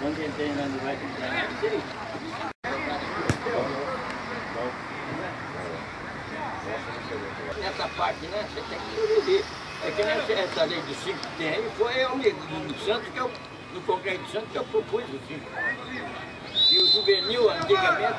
Quando entrei lá no vai comprar, Essa parte, né? Você tem que sobreviver. É que nessa, essa lei de 5 que tem aí foi amigo do Santos que eu, do Congresso de Santos que eu propus o 5. E o juvenil, antigamente,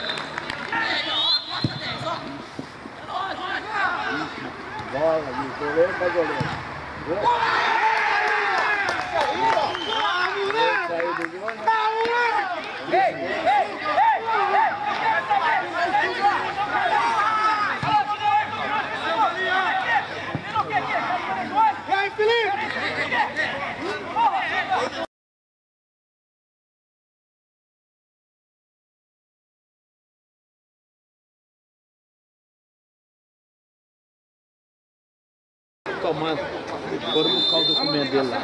voi là gì? Cô biết mấy cô liền. tomando foram buscar o documento dele lá.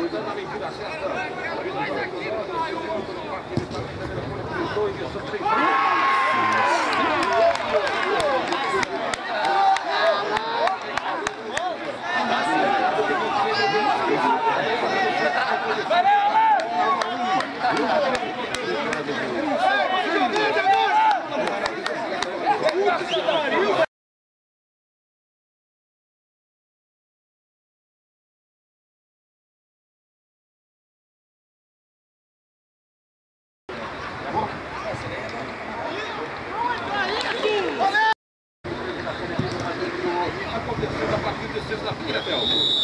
acontecendo a partir de sexta-feira, Thelma?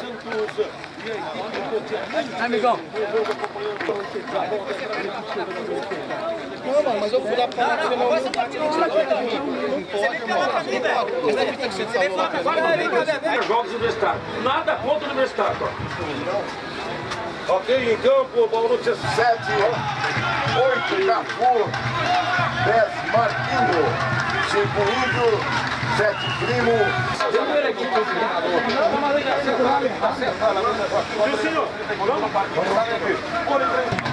Santos Amigão. Não, mano, mas eu vou dar pra não, não, você pode tirar uma coisa de. Não pode, mano. Você tem que ser falado. Agora vem cá, velho. Jogos universitários. Nada contra o universitário, ó. Ok, em campo, Bauru 17, 8, Cafu, 10, Marquinhos cinco Índio, Sete Primo. Vamos lá,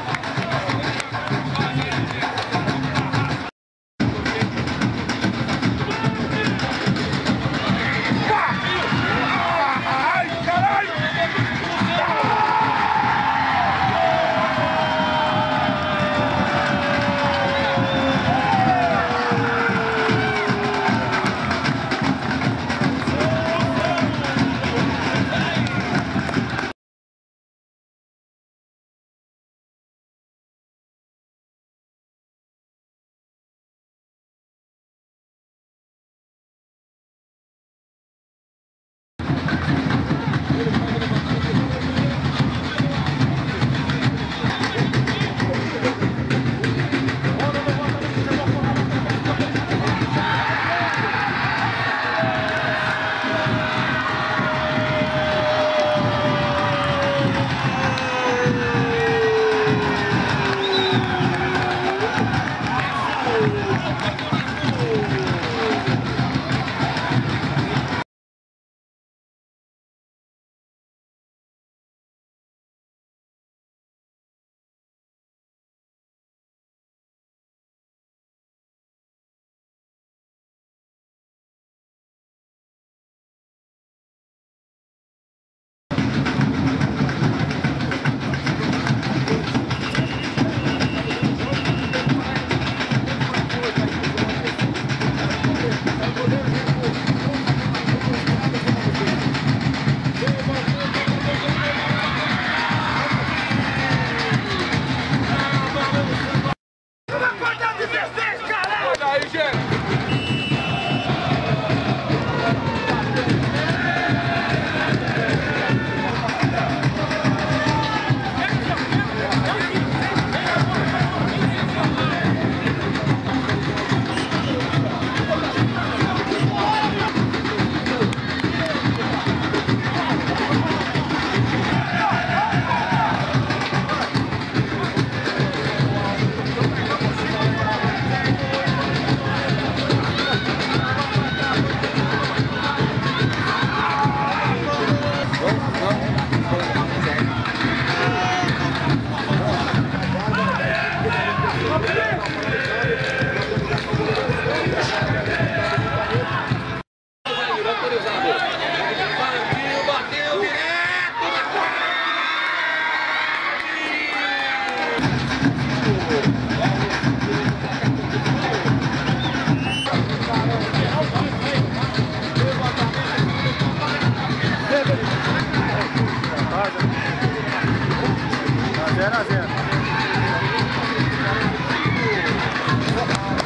0 a 0.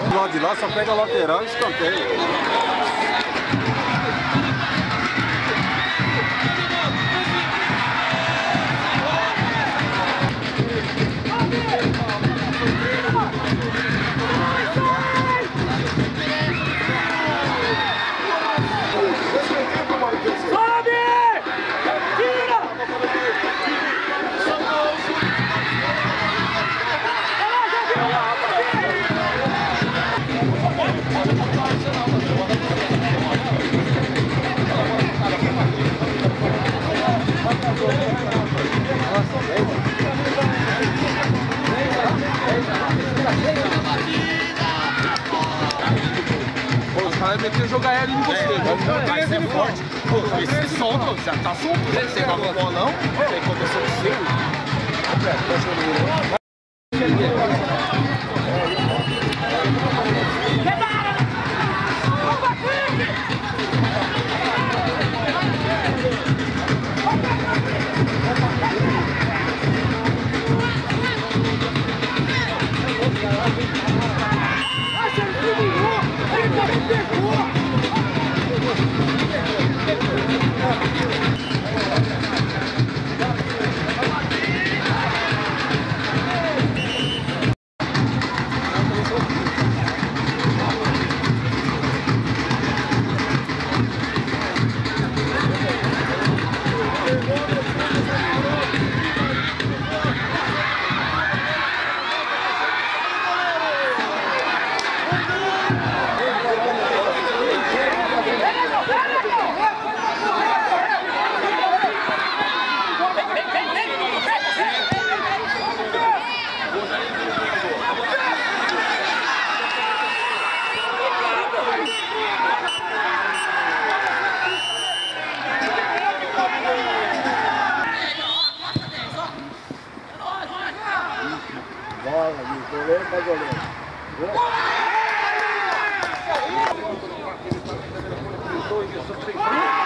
Do lado de lá só pega lateral e escanteio. Pô, os caras meteram jogar ela em você. Mas é forte. Pô, esse solto, já tá solto. Você vai no bolão, você aconteceu com o seu. Dois, eu sou três.